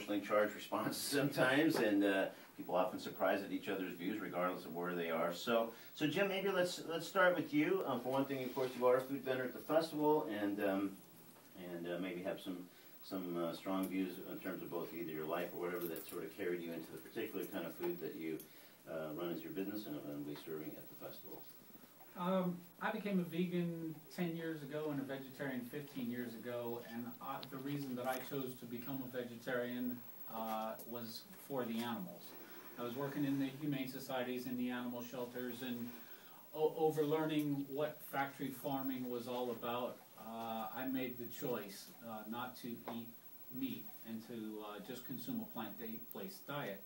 emotionally charged responses sometimes, and uh, people often surprise at each other's views, regardless of where they are. So, so Jim, maybe let's let's start with you. Um, for one thing, of course, you are a food vendor at the festival, and um, and uh, maybe have some some uh, strong views in terms of both either your life or whatever that sort of carried you into the particular kind of food that you uh, run as your business and, and will be serving at the festival. Um, I became a vegan 10 years ago and a vegetarian 15 years ago, and I, the reason that I chose to become a vegetarian uh, was for the animals. I was working in the humane societies and the animal shelters, and over learning what factory farming was all about, uh, I made the choice uh, not to eat meat and to uh, just consume a plant-based diet.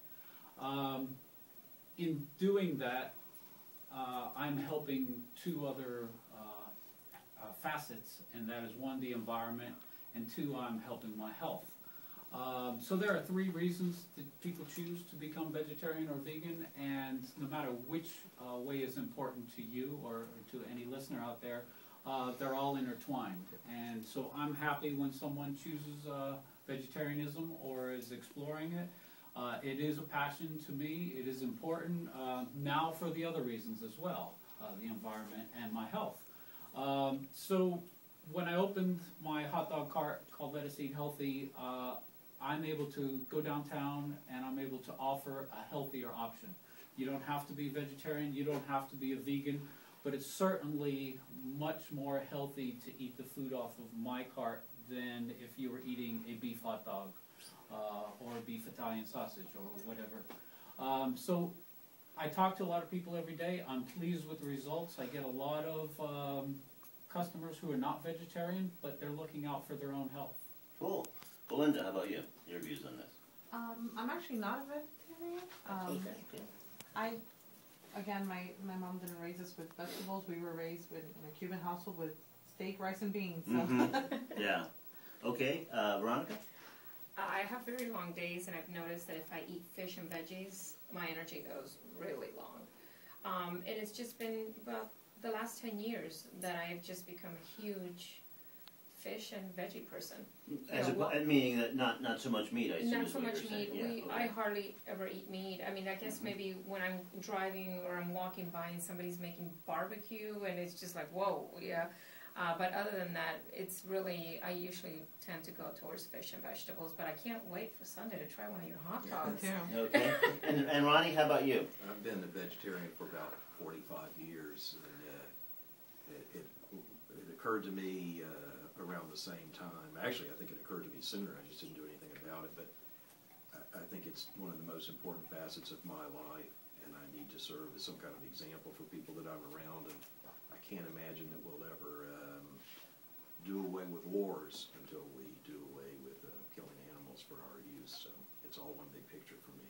Um, in doing that, uh, I'm helping two other uh, uh, facets, and that is one, the environment, and two, I'm helping my health. Um, so there are three reasons that people choose to become vegetarian or vegan, and no matter which uh, way is important to you or, or to any listener out there, uh, they're all intertwined. And so I'm happy when someone chooses uh, vegetarianism or is exploring it. Uh, it is a passion to me. It is important uh, now for the other reasons as well, uh, the environment and my health. Um, so when I opened my hot dog cart called Let Us Eat Healthy, uh, I'm able to go downtown and I'm able to offer a healthier option. You don't have to be vegetarian. You don't have to be a vegan. But it's certainly much more healthy to eat the food off of my cart than if you were eating a beef hot dog or beef Italian sausage or whatever. Um, so I talk to a lot of people every day. I'm pleased with the results. I get a lot of um, customers who are not vegetarian, but they're looking out for their own health. Cool. Belinda, how about you? Your views on this? Um, I'm actually not a vegetarian. Um, okay. okay. I, again, my, my mom didn't raise us with vegetables. We were raised with, in a Cuban household with steak, rice, and beans. So. Mhm. Yeah. Okay. Uh, Veronica. I have very long days, and I've noticed that if I eat fish and veggies, my energy goes really long. Um, and it's just been about the last 10 years that I've just become a huge fish and veggie person. As Yeah, a, meaning that not not so much meat. I assume Not so much meat. Yeah, we, okay. I hardly ever eat meat. I mean, I guess Mhm. maybe when I'm driving or I'm walking by and somebody's making barbecue, and it's just like, whoa, yeah. Uh, but other than that, it's really, I usually tend to go towards fish and vegetables, but I can't wait for Sunday to try one of your hot dogs. Okay. and, and Ronnie, how about you? I've been a vegetarian for about 45 years, and uh, it, it, it occurred to me uh, around the same time. Actually, I think it occurred to me sooner. I just didn't do anything about it. But I, I think it's one of the most important facets of my life, and I need to serve as some kind of example for people that I'm around. And I can't imagine that we'll ever um, do away with wars until we do away with uh, killing animals for our use. So it's all one big picture for me.